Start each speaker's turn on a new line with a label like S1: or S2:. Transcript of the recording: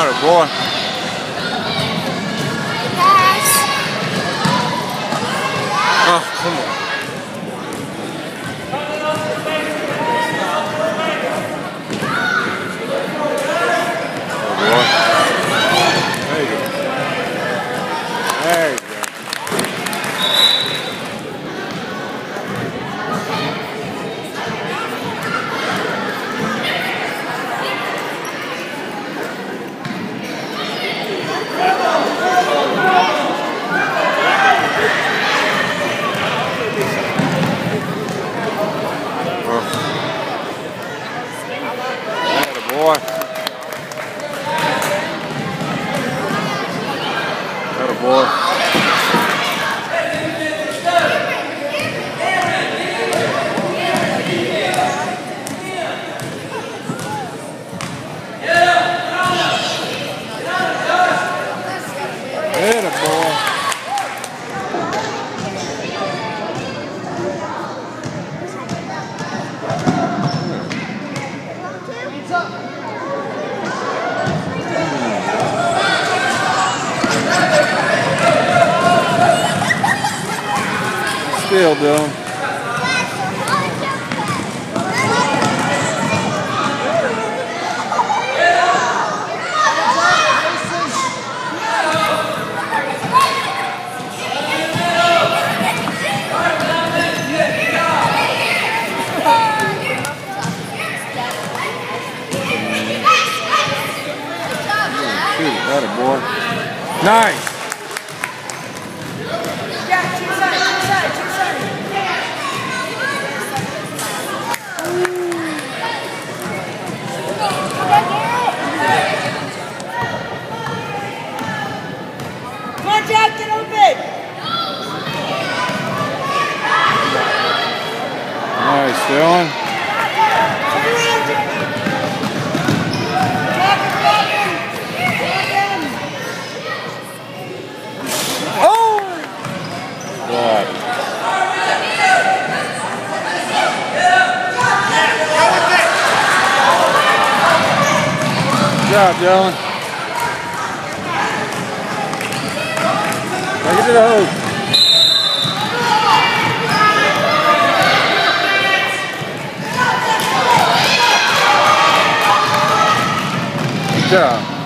S1: Not a boy. Boy. Atta Still doing. Shoot, that a boy. Nice. Nice, Dylan. Good job, Dylan. Take it to the hoop. Good job.